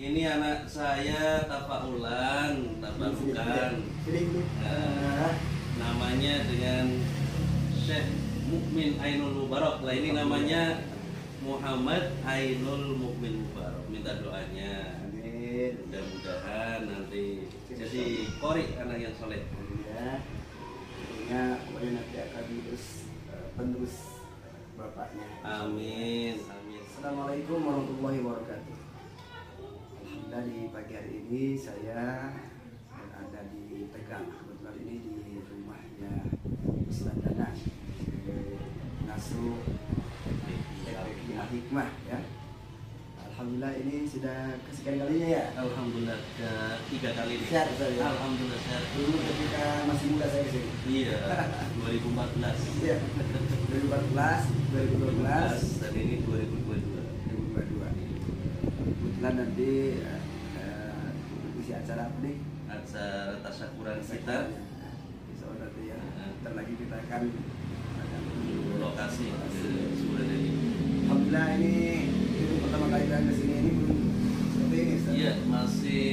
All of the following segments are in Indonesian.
Ini anak saya tafaulan, tabarukan. Eh, namanya dengan Syekh Mukmin Ainul Mubarak. Lah ini namanya Muhammad Ainul Mukmin Mubarak. Minta doanya. Amin. Mudah-mudahan nanti jadi kori anak yang soleh. Ya. Kemudian nanti akan terus eh, penerus bapaknya. Amin. Amin. Assalamualaikum warahmatullahi wabarakatuh. Alhamdulillah di pagi hari ini saya berada di Tegal. Kebetulan ini di rumahnya Ustaz Danang Nasu TPI Al Hikmah ya. Alhamdulillah ini sudah kesekian kalinya ya. Alhamdulillah ketiga kali ini. Sehat Ustaz ya. Alhamdulillah sehat. Dulu ketika masih muda saya sini. Iya, 2014. Iya. 2014, 2012, dan ini 2022. 2022. Kebetulan nanti eh, isi acara nih? Acara tasyakuran kita Allah nanti ya. Ntar lagi kita akan lokasi Suradadi. Alhamdulillah ini itu pertama kali kita ke sini ini belum seperti ini. Iya, masih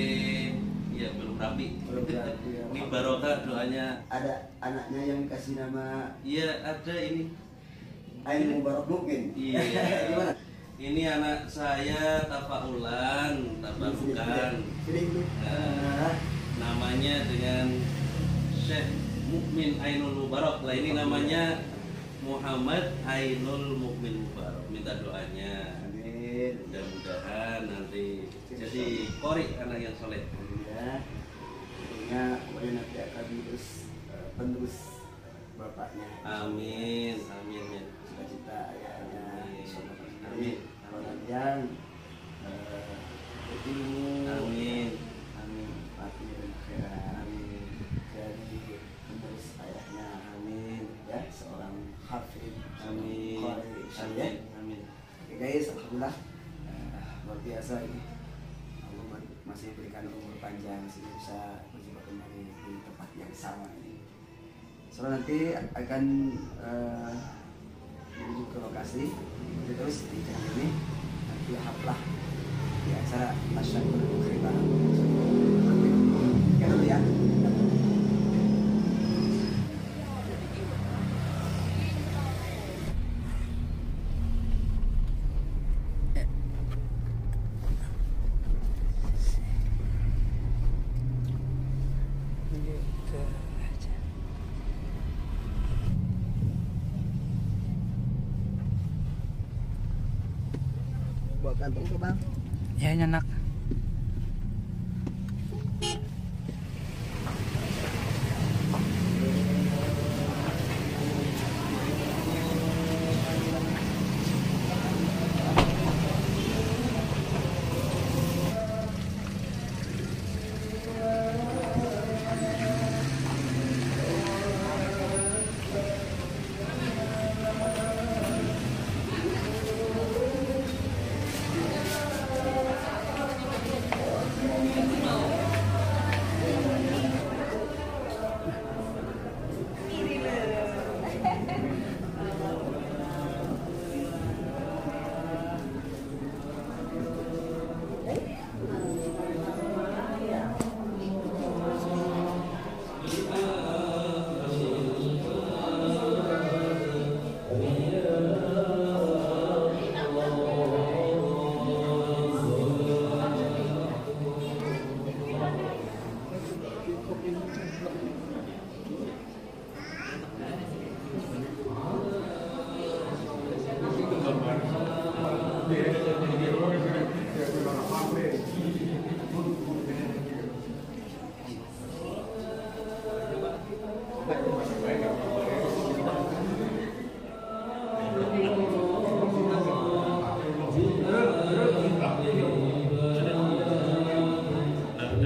ya belum rapi. Belum rapi, ya. ini barokah doanya. Ada anaknya yang kasih nama Iya, ada ini. Ain Mubarak Mukmin. Iya. Gimana? Ini anak saya tafaulan, tabarukan. Nah. namanya dengan Syekh Mukmin Ainul Mubarak. Lah ini namanya Muhammad Ainul Mukmin Mubarak. Minta doanya. Amin. Mudah-mudahan nanti jadi kori anak yang soleh. ya tentunya kemudian nanti akan terus eh, penerus bapaknya Amin, amin ya. cita-cita ayahnya Amin. Nanti yang eh, Amin. amin mati dan akhirat amin jadi penerus ayahnya amin ya seorang hafid Amin. Amin. Amin. Oke guys, alhamdulillah Eh, luar biasa ini. Allah ma- masih berikan umur panjang sehingga bisa berjumpa kembali di tempat yang sama ini. Soalnya nanti akan eh, menuju ke lokasi, Jadi terus di channel ini Buat ko ba? Yan anak.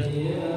रही है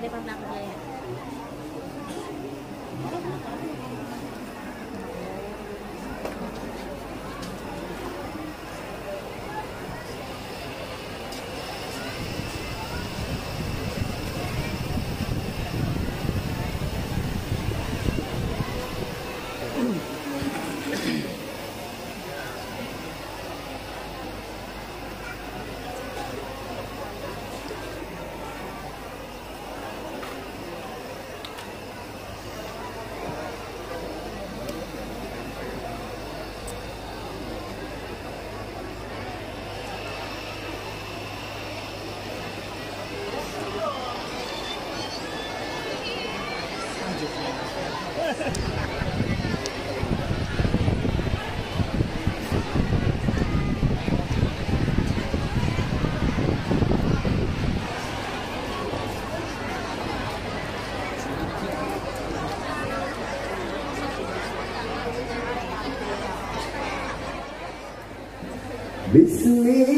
giây đây 35 giây Bismillah.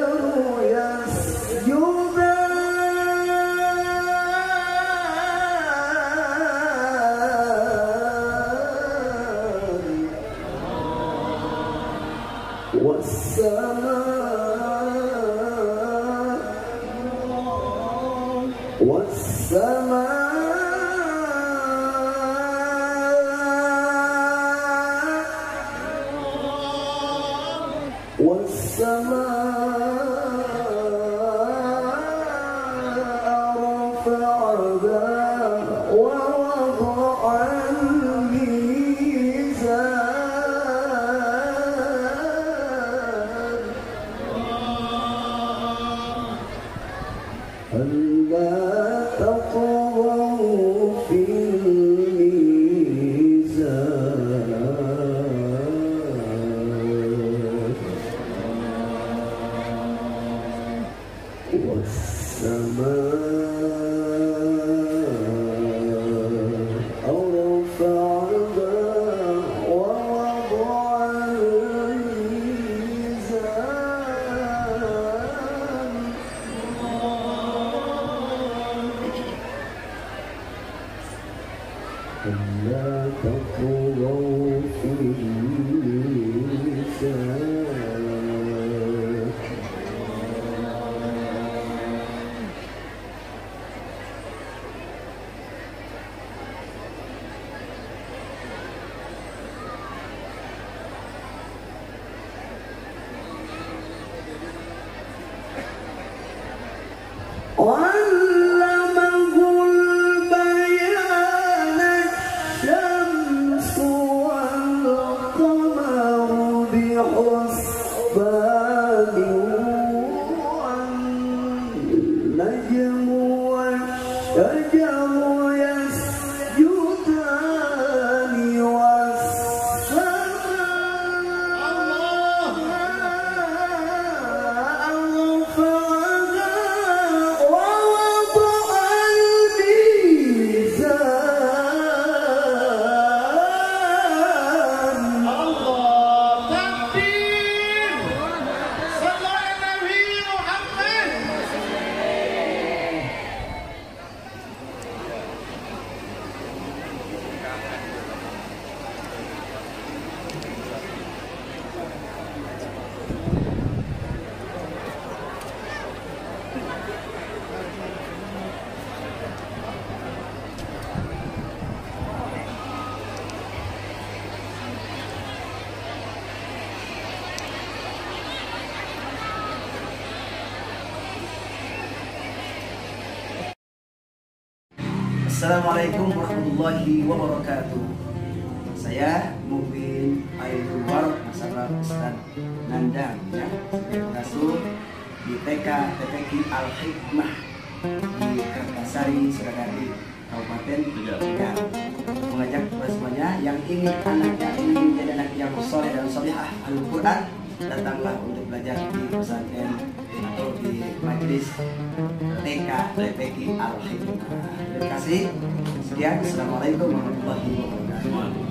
والسماء رفعها ووضع الميزان ألا تقوم Thank you. you. Assalamualaikum warahmatullahi wabarakatuh. Saya Mubin Aidul War Masalah Ustaz Nandang ya, sebagai pengasuh di TK TPQ Al Hikmah di Kertasari, Surakarta, Kabupaten Tegal. Mengajak kepada semuanya yang ingin anaknya ini menjadi anak yang soleh dan solehah Al-Quran datanglah untuk belajar di pesantren atau di Majelis TK TPK Al-Hikmah. Terima kasih. Sekian. Assalamualaikum warahmatullahi wabarakatuh.